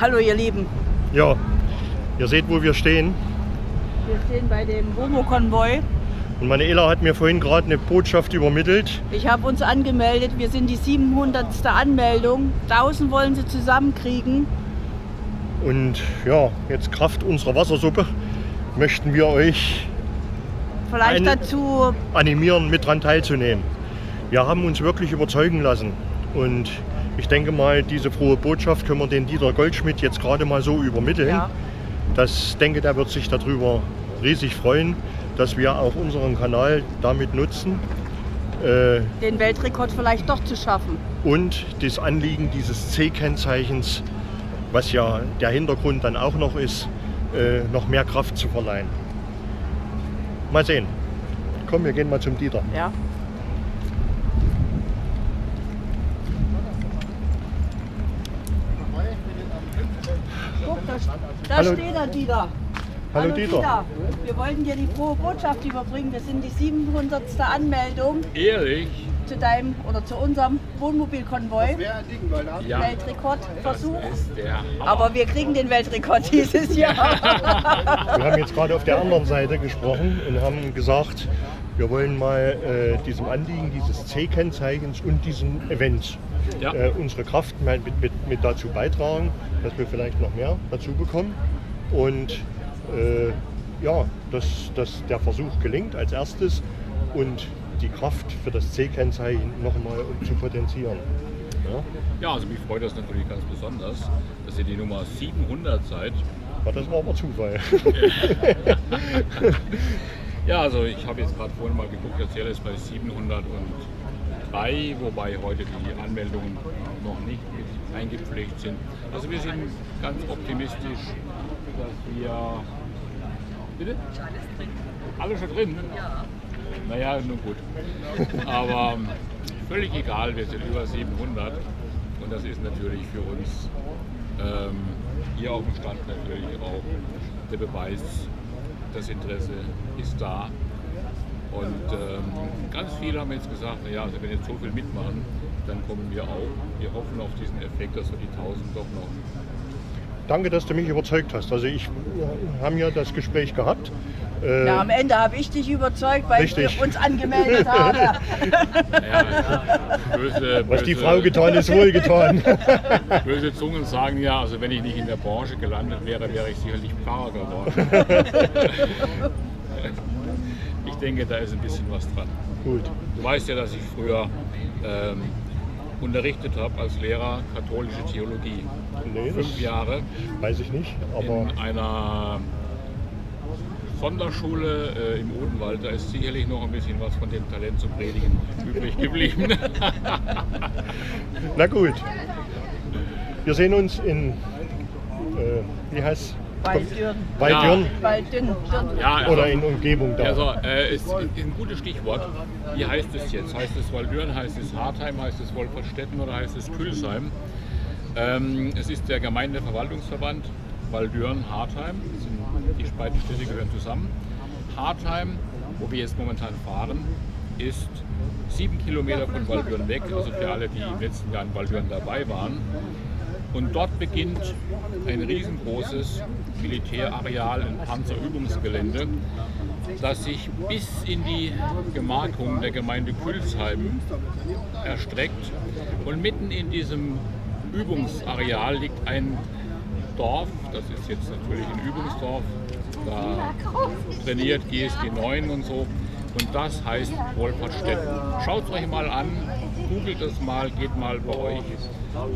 Hallo ihr Lieben, Ja, ihr seht, wo wir stehen. wir stehen bei dem Womo-Konvoi. Und meine Ela hat mir vorhin gerade eine Botschaft übermittelt. Ich habe uns angemeldet, wir sind die 700. Anmeldung. 1000 wollen sie zusammenkriegen. Und ja, jetzt Kraft unserer Wassersuppe möchten wir euch Vielleicht dazu, animieren, mit dran teilzunehmen. Wir haben uns wirklich überzeugen lassen. Und ich denke mal, diese frohe Botschaft können wir den Dieter Goldschmidt jetzt gerade mal so übermitteln. ja, Das denke, der wird sich darüber riesig freuen, dass wir auch unseren Kanal damit nutzen. Äh, den Weltrekord vielleicht doch zu schaffen. und das Anliegen dieses C-Kennzeichens, was ja der Hintergrund dann auch noch ist, äh, noch mehr Kraft zu verleihen. Mal sehen. Komm, wir gehen mal zum Dieter. Ja. Da, da Hallo. steht er, Dieter. Hallo, Dieter. Wir wollten dir die frohe Botschaft überbringen. Wir sind die 700. Anmeldung Ehrlich? zu deinem oder zu unserem Wohnmobilkonvoi. Ja. Weltrekordversuch. Das ist der Hammer. Aber wir kriegen den Weltrekord dieses Jahr. Wir haben jetzt gerade auf der anderen Seite gesprochen und haben gesagt, wir wollen mal äh, diesem Anliegen dieses C-Kennzeichens und diesem Event Ja. äh, unsere Kraft mit, mit, mit dazu beitragen, dass wir vielleicht noch mehr dazu bekommen. Und äh, ja, dass, dass der Versuch gelingt als erstes und die Kraft für das C-Kennzeichen noch einmal um zu potenzieren. Ja, Ja, also mich freut das natürlich ganz besonders, dass ihr die Nummer 700 seid. aber das war aber Zufall. Ja, also ich habe jetzt gerade vorhin mal geguckt, der Zähler ist bei 703, wobei heute die Anmeldungen noch nicht eingepflegt sind. Also wir sind ganz optimistisch, dass wir... Bitte? Alles schon drin? Ja. Naja, nun gut. Aber ähm, völlig egal, wir sind über 700 und das ist natürlich für uns ähm, hier auf dem Stand natürlich auch der Beweis, das Interesse ist da. Und ähm, ganz viele haben jetzt gesagt, naja, also wenn jetzt so viel mitmachen, dann kommen wir auch. Wir hoffen auf diesen Effekt, dass wir die 1000 doch noch. Danke, dass du mich überzeugt hast. Also ich wir haben ja das Gespräch gehabt. Äh, Ja, am Ende habe ich dich überzeugt, weil Richtig. wir uns angemeldet haben. Ja, böse, was die böse- Frau getan ist, wohl getan. Böse Zungen sagen ja, also wenn ich nicht in der Branche gelandet wäre, wäre ich sicherlich Pfarrer geworden. Ich denke, da ist ein bisschen was dran. Gut. Du weißt ja, dass ich früher ähm, unterrichtet habe als Lehrer katholische Theologie. Nee, Fünf Jahre weiß ich nicht. Aber in einer Sonderschule äh, im Odenwald. Da ist sicherlich noch ein bisschen was von dem Talent zum Predigen übrig geblieben. na gut. Wir sehen uns in, äh, wie heißt Waldürn. Waldjörn Walddünn. Dünn. ja, also, oder in Umgebung da. Also, äh, ist, ist ein gutes Stichwort. Wie heißt es jetzt? Heißt es Waldürn, heißt es Hartheim, heißt es Wolfertstetten oder heißt es Külsheim? Ähm, es ist der Gemeindeverwaltungsverband Waldürn-Hartheim. Das sind- Die beiden Städte gehören zusammen. Hartheim, wo wir jetzt momentan fahren, ist sieben Kilometer von Waldürn weg. Also für alle, die im letzten Jahr in Waldürn dabei waren. Und dort beginnt ein riesengroßes Militärareal, ein Panzerübungsgelände, das sich bis in die Gemarkung der Gemeinde Külsheim erstreckt. Und mitten in diesem Übungsareal liegt ein Dorf, das ist jetzt natürlich ein Übungsdorf, da trainiert GSG 9 und so. Und das heißt Wolfertstetten. Schaut es euch mal an, googelt es mal, geht mal bei euch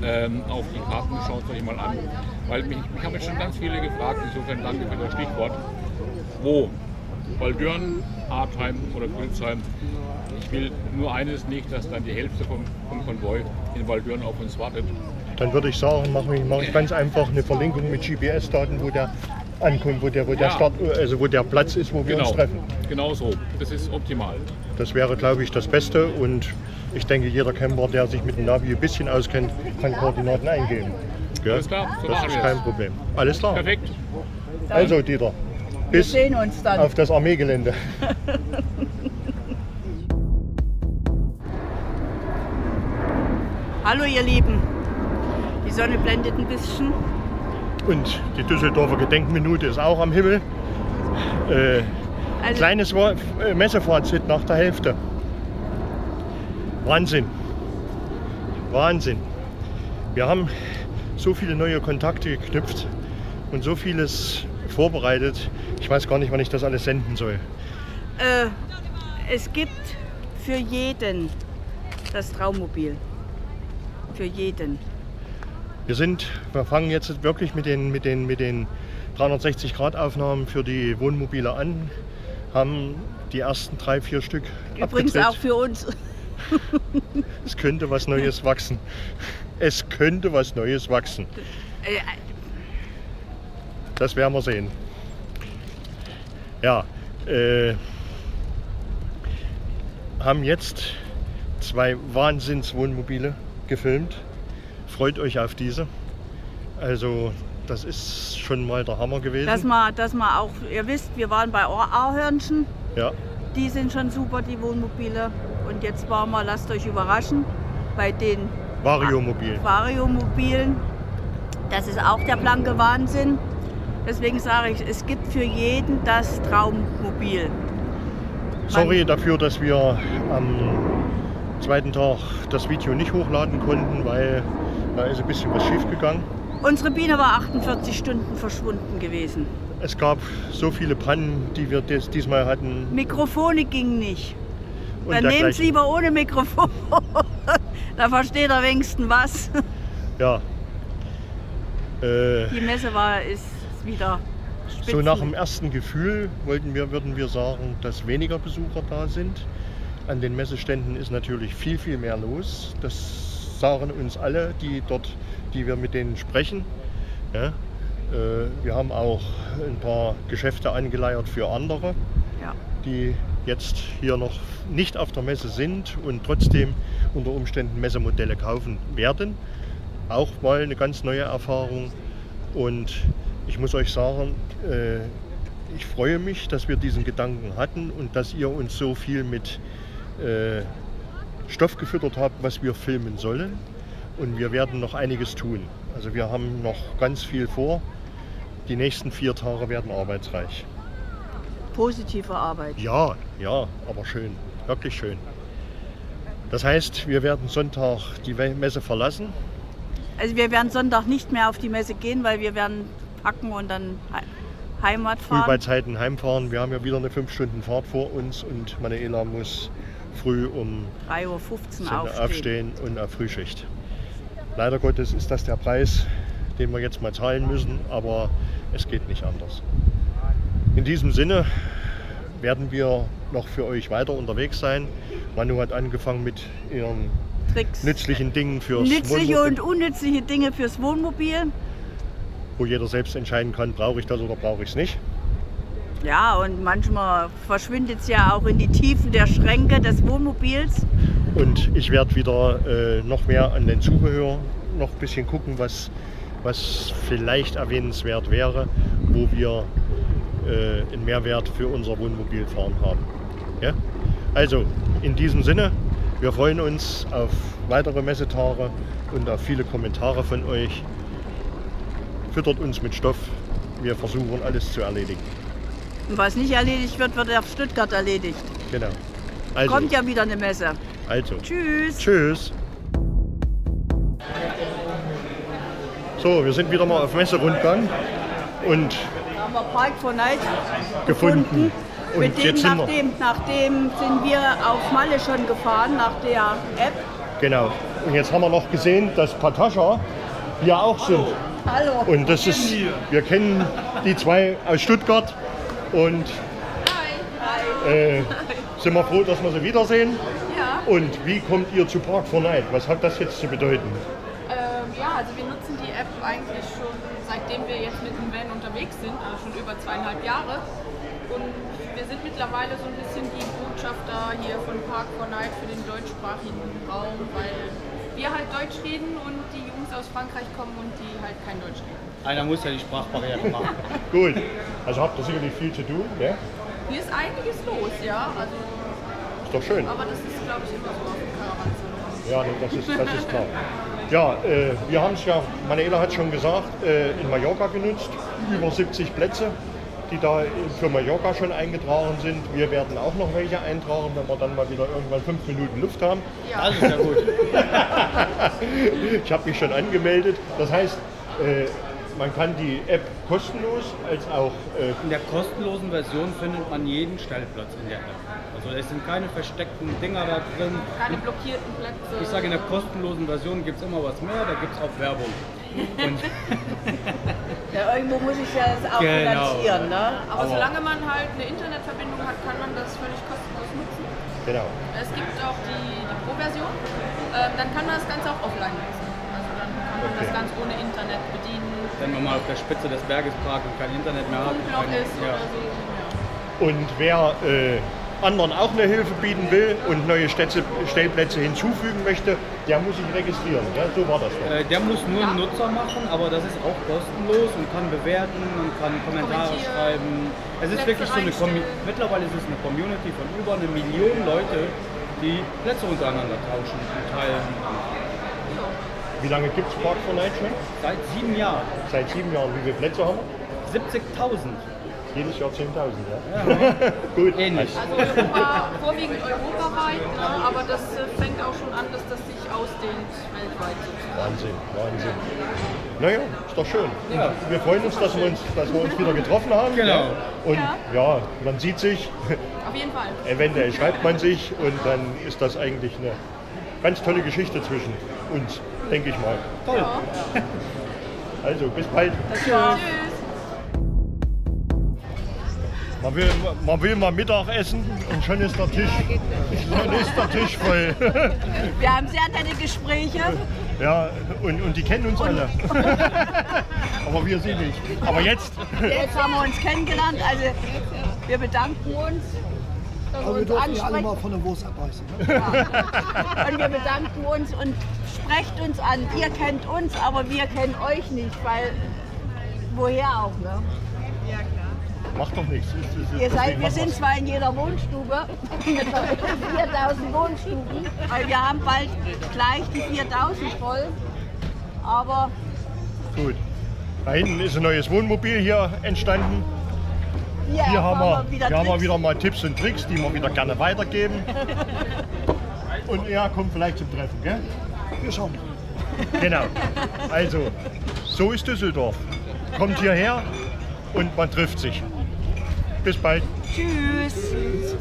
ähm, auf die Karten, schaut es euch mal an. Weil mich, mich haben jetzt schon ganz viele gefragt, insofern danke für das Stichwort. Wo? Waldürn, Hartheim oder Külsheim. Ich will nur eines nicht, dass dann die Hälfte vom, vom Konvoi in Waldürn auf uns wartet. Dann würde ich sagen, mache ich, mache ich ganz einfach eine Verlinkung mit GPS-Daten, wo der ankommt, wo der, wo der Ja. Start, also wo der Platz ist, wo wir uns treffen. genau so. Das ist optimal. Das wäre, glaube ich, das Beste und ich denke, jeder Camper, der sich mit dem Navi ein bisschen auskennt, kann Koordinaten eingeben. Gell? Alles klar, so das ist kein es. Problem. Alles klar. Perfekt. Also Dieter, Wir bis sehen uns dann. auf das Armeegelände. Hallo ihr Lieben. Die Sonne blendet ein bisschen. Und die Düsseldorfer Gedenkminute ist auch am Himmel. Äh, Also, kleines äh, Messefazit nach der Hälfte. Wahnsinn. Wahnsinn. Wir haben so viele neue Kontakte geknüpft und so vieles vorbereitet. Ich weiß gar nicht, wann ich das alles senden soll. äh, es gibt für jeden das Traummobil. Für jeden. Wir sind, wir fangen jetzt wirklich mit den, mit den, mit den 360-Grad-Aufnahmen für die Wohnmobile an, haben die ersten drei, vier Stück Übrigens abgedreht. auch für uns. Es könnte was Neues wachsen. Es könnte was Neues wachsen. Äh, Das werden wir sehen. Ja, äh, haben jetzt zwei Wahnsinnswohnmobile gefilmt. Freut euch auf diese. Also, das ist schon mal der Hammer gewesen. dass man, dass man auch, ihr wisst, wir waren bei Ahörnchen. ja, Die sind schon super, die Wohnmobile. Und jetzt waren wir, lasst euch überraschen, bei den Variomobil. Variomobilen. Das ist auch der blanke Wahnsinn. Deswegen sage ich, es gibt für jeden das Traummobil. Sorry dafür, dass wir am zweiten Tag das Video nicht hochladen konnten, weil da ist ein bisschen was schief gegangen. Unsere Biene war 48 Stunden verschwunden gewesen. Es gab so viele Pannen, die wir dies- diesmal hatten. Mikrofone gingen nicht. und Dann nehmt lieber ohne Mikrofon. da versteht er wenigstens was. Ja. Äh, Die Messe war ist wieder so spitzen. nach dem ersten Gefühl wollten wir, würden wir sagen, dass weniger Besucher da sind. An den Messeständen ist natürlich viel, viel mehr los. Das sagen uns alle, die dort, die wir mit denen sprechen. Ja. Äh, wir haben auch ein paar Geschäfte angeleiert für andere. Ja. die jetzt hier noch nicht auf der Messe sind und trotzdem unter Umständen Messemodelle kaufen werden. Auch mal eine ganz neue Erfahrung. Und ich muss euch sagen, äh, ich freue mich, dass wir diesen Gedanken hatten und dass ihr uns so viel mit äh, Stoff gefüttert habt, was wir filmen sollen. Und wir werden noch einiges tun. Also wir haben noch ganz viel vor. Die nächsten vier Tage werden arbeitsreich. Positive Arbeit. Ja, ja, aber schön, wirklich schön. Das heißt, wir werden Sonntag die Messe verlassen. Also wir werden Sonntag nicht mehr auf die Messe gehen, weil wir werden packen und dann He- Heimat früh bei fahren. Zeiten heimfahren. Wir haben ja wieder eine 5 Stunden Fahrt vor uns und Manuela muss früh um 3.15 Uhr aufstehen. aufstehen. und auf Frühschicht. Leider Gottes ist das der Preis, den wir jetzt mal zahlen müssen, aber es geht nicht anders. In diesem Sinne werden wir noch für euch weiter unterwegs sein. Manu hat angefangen mit ihren Tricks. nützlichen Dingen fürs Nützliche Wohnmobil, und unnützliche Dinge fürs Wohnmobil. wo jeder selbst entscheiden kann, brauche ich das oder brauche ich es nicht. Ja, und manchmal verschwindet es ja auch in die Tiefen der Schränke des Wohnmobils. Und ich werde wieder äh, noch mehr an den Zubehör noch ein bisschen gucken, was, was vielleicht erwähnenswert wäre, wo wir äh, einen Mehrwert für unser Wohnmobilfahren haben. Ja? Also in diesem Sinne, wir freuen uns auf weitere Messetage und auf viele Kommentare von euch. Füttert uns mit Stoff. Wir versuchen alles zu erledigen. Und was nicht erledigt wird, wird auf Stuttgart erledigt. Genau. Also, Kommt ja wieder eine Messe. also. Tschüss. Tschüss. So, wir sind wieder mal auf Messerundgang und Da haben wir Park for Night gefunden. Und Mit dem, jetzt sind wir, nachdem, nachdem sind wir auf Malle schon gefahren, nach der App. genau. Und jetzt haben wir noch gesehen, dass Patascha hier auch sind. Hallo. Und das ist, wir kennen die zwei aus Stuttgart und äh, sind wir froh, dass wir sie wiedersehen. Ja, Und wie kommt ihr zu Park for Night? Was hat das jetzt zu bedeuten? ähm, ja, also wir nutzen die App eigentlich schon seitdem wir jetzt mit dem Van unterwegs sind, also schon über zweieinhalb Jahre. Und wir sind mittlerweile so ein bisschen die Botschafter hier von Park for Night für den deutschsprachigen Raum, weil wir halt Deutsch reden und die Jungs aus Frankreich kommen und die halt kein Deutsch reden. Einer muss ja die Sprachbarriere machen. Gut, also habt ihr sicherlich viel zu tun, ja? Hier ist einiges los, ja, also, Ist doch schön. aber das ist glaube ich immer so auf dem Caravansalon. Ja, das ist, das ist klar. Ja, äh, wir haben es ja, Manuela hat schon gesagt, äh, in Mallorca genutzt. Über 70 Plätze, die da für Mallorca schon eingetragen sind. Wir werden auch noch welche eintragen, wenn wir dann mal wieder irgendwann fünf Minuten Luft haben. Das ist ja gut. Ich habe mich schon angemeldet. Das heißt, äh, man kann die App kostenlos als auch äh, In der kostenlosen Version findet man jeden Stellplatz in der App. Also es sind keine versteckten Dinger da drin. Keine blockierten Plätze. Ich sage, in der kostenlosen Version gibt es immer was mehr, da gibt es auch Werbung. Und Ja, irgendwo muss ich ja das auch Genau. finanzieren, ne? Aber solange man halt eine Internetverbindung hat, kann man das völlig kostenlos nutzen. genau. Es gibt auch die, die Pro-Version. Ähm, dann kann man das Ganze auch offline nutzen. Also dann kann man das Okay. ganz ohne Internet bedienen. wenn man mal auf der Spitze des Berges parkt und kein Internet mehr hat, ist ja. oder so. Ja. Und wer äh, anderen auch eine Hilfe bieten will und neue Städte, Stellplätze hinzufügen möchte, der muss sich registrieren. Ja, so war das. Äh, der muss nur einen Nutzer machen, aber das ist auch kostenlos und kann bewerten und kann Kommentare schreiben. Es ist Plätze wirklich so eine Commu reinstellen. mittlerweile ist es eine Community von über eine Million Leute, die Plätze untereinander tauschen und teilen. Wie lange gibt es Park for Night schon? Seit sieben Jahren. Seit sieben Jahren. Wie viele Plätze haben wir? 70.000. Jedes Jahr 10.000, ja? Gut. Ähnlich. Also Europa, vorwiegend europaweit, ne? aber das äh, fängt auch schon an, dass das sich ausdehnt weltweit. Wahnsinn, Wahnsinn. Naja, ist doch schön. Ja. Wir freuen uns, dass wir uns, dass wir uns wieder getroffen haben. Genau. Ja. Und Ja. ja, man sieht sich, Auf jeden Fall. eventuell schreibt man sich und dann ist das eigentlich eine ganz tolle Geschichte zwischen uns, denke ich mal. Toll. Also, bis bald. Tschüss. Man will, man will mal Mittag essen und schon ist der Tisch, schon ist der Tisch voll. Wir haben sehr nette Gespräche. Ja, und, und die kennen uns alle. Aber wir sie nicht. Aber jetzt, Jetzt haben wir uns kennengelernt. Also wir bedanken uns, Aber wir uns dürfen ja alle mal von der Wurst abbeißen. Ne? Und wir bedanken uns und sprecht uns an. Ihr kennt uns, aber wir kennen euch nicht, weil woher auch, ne? Macht doch nichts. Ist- ist- Ihr seid, wir sind zwar in jeder Wohnstube, mit 4000 Wohnstuben, weil wir haben bald gleich die 4000 voll. Aber Gut. Da hinten ist ein neues Wohnmobil hier entstanden. hier, Hier haben wir, wir wieder hier haben wir wieder mal Tipps und Tricks, die wir wieder gerne weitergeben. Und er kommt vielleicht zum Treffen, gell? Wir schauen. Genau. Also, so ist Düsseldorf. Kommt hierher und man trifft sich. Bis bald. Tschüss.